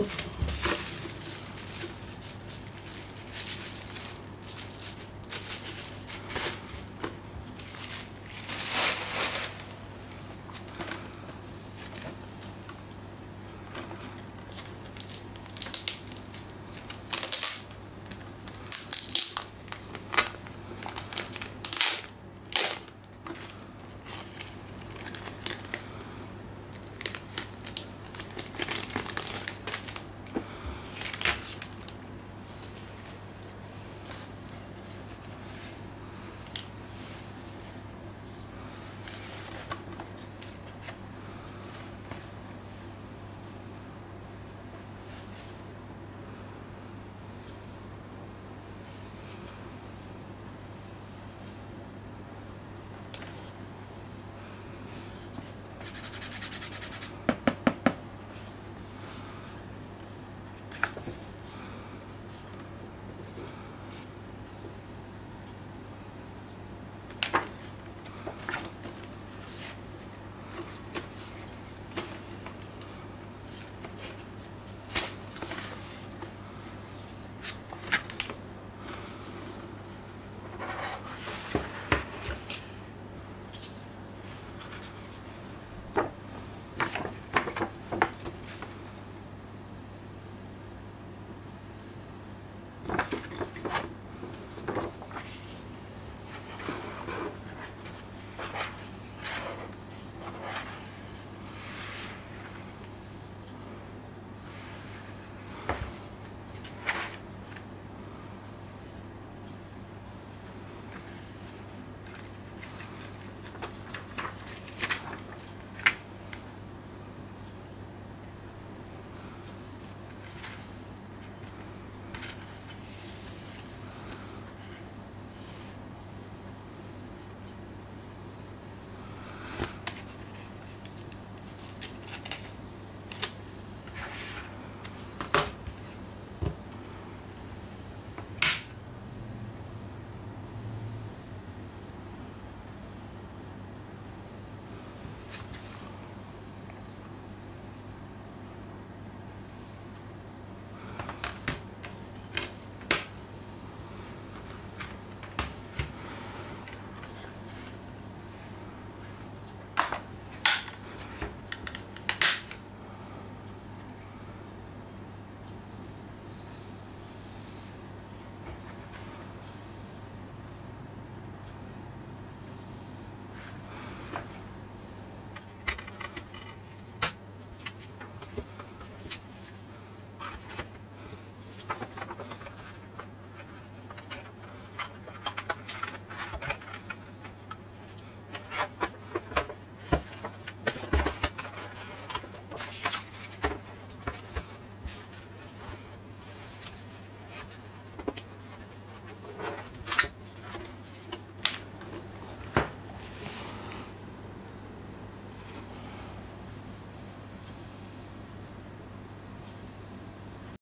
Obrigado.